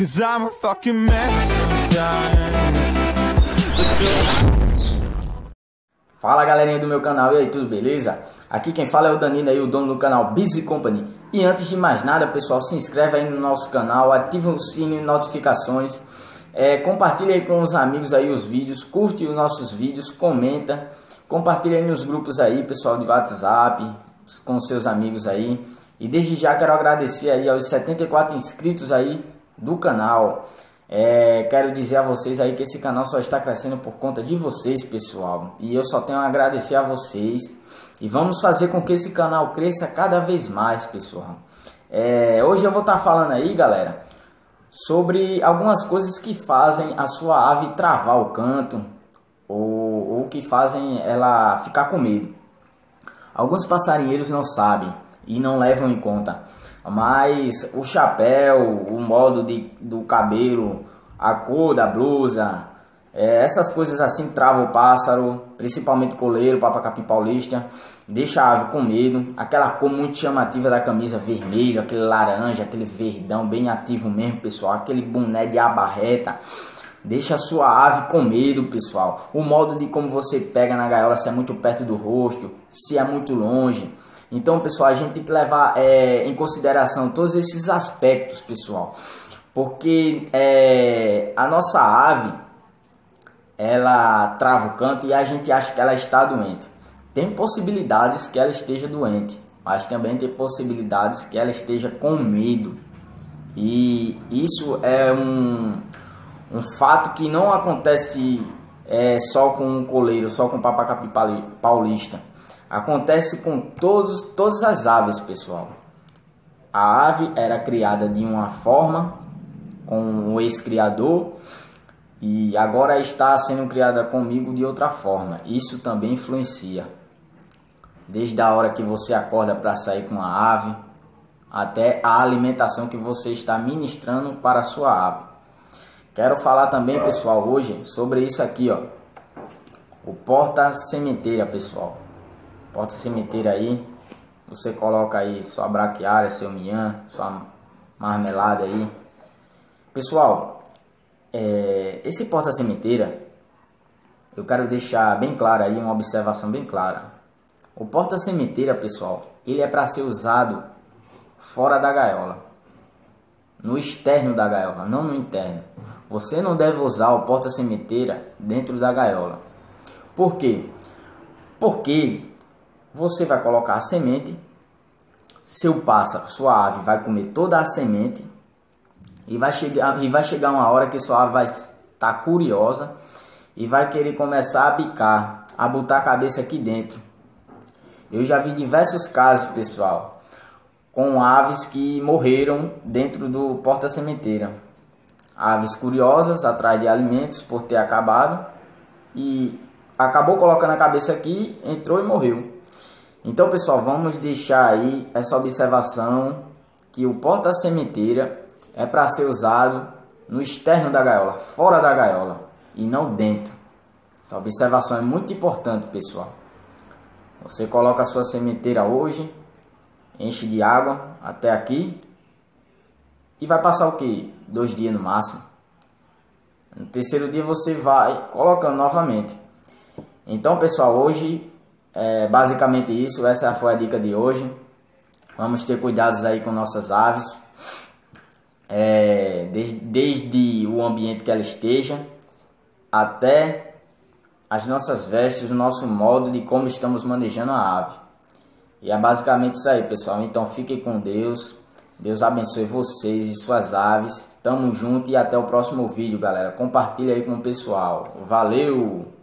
Cause I'm a fucking mess. Fala galerinha do meu canal, e aí, tudo beleza? Aqui quem fala é o Danilo aí, o dono do canal Busy Company. E antes de mais nada, pessoal, se inscreve aí no nosso canal, ativa o sininho de notificações, é, compartilha aí com os amigos aí os vídeos, curte os nossos vídeos, comenta, compartilha aí nos grupos aí, pessoal de WhatsApp, com seus amigos aí. E desde já quero agradecer aí aos 74 inscritos aí do canal. É, quero dizer a vocês aí que esse canal só está crescendo por conta de vocês, pessoal. E eu só tenho a agradecer a vocês. E vamos fazer com que esse canal cresça cada vez mais, pessoal. É, hoje eu vou estar falando aí, galera, sobre algumas coisas que fazem a sua ave travar o canto ou, ou que fazem ela ficar com medo. Alguns passarinheiros não sabem e não levam em conta mas o chapéu, o modo de, do cabelo, a cor da blusa, é, essas coisas assim travam o pássaro, principalmente coleiro, papacapi paulista, deixa a ave com medo, aquela cor muito chamativa da camisa vermelho, aquele laranja, aquele verdão bem ativo mesmo, pessoal, aquele boné de abarreta, deixa a sua ave com medo, pessoal. O modo de como você pega na gaiola, se é muito perto do rosto, se é muito longe. Então, pessoal, a gente tem que levar é, em consideração todos esses aspectos, pessoal. Porque é, a nossa ave, ela trava o canto e a gente acha que ela está doente. Tem possibilidades que ela esteja doente, mas também tem possibilidades que ela esteja com medo. E isso é um, um fato que não acontece é, só com o coleiro, só com o papacapi paulista Acontece com todos, todas as aves, pessoal. A ave era criada de uma forma com o ex-criador e agora está sendo criada comigo de outra forma. Isso também influencia. Desde a hora que você acorda para sair com a ave até a alimentação que você está ministrando para a sua ave. Quero falar também, pessoal, hoje sobre isso aqui, ó. O porta sementeira, pessoal. Porta cemitério aí. Você coloca aí sua braquiária, seu mian, sua marmelada aí. Pessoal, é, esse porta cemitério, eu quero deixar bem claro aí, uma observação bem clara. O porta cemitério, pessoal, ele é para ser usado fora da gaiola. No externo da gaiola, não no interno. Você não deve usar o porta cemitério dentro da gaiola. Por quê? Porque você vai colocar a semente, seu pássaro, sua ave vai comer toda a semente e vai chegar, e vai chegar uma hora que sua ave vai estar curiosa e vai querer começar a bicar, a botar a cabeça aqui dentro. Eu já vi diversos casos, pessoal, com aves que morreram dentro do porta-sementeira. Aves curiosas atrás de alimentos por ter acabado e acabou colocando a cabeça aqui, entrou e morreu. Então, pessoal, vamos deixar aí essa observação que o porta-sementeira é para ser usado no externo da gaiola, fora da gaiola e não dentro. Essa observação é muito importante, pessoal. Você coloca a sua sementeira hoje, enche de água até aqui e vai passar o que? Dois dias no máximo. No terceiro dia você vai colocando novamente. Então, pessoal, hoje é basicamente isso, essa foi a dica de hoje. Vamos ter cuidados aí com nossas aves, é, desde, desde o ambiente que ela esteja até as nossas vestes, o nosso modo de como estamos manejando a ave. E é basicamente isso aí, pessoal. Então fiquem com Deus. Deus abençoe vocês e suas aves. Tamo junto e até o próximo vídeo, galera. Compartilha aí com o pessoal. Valeu!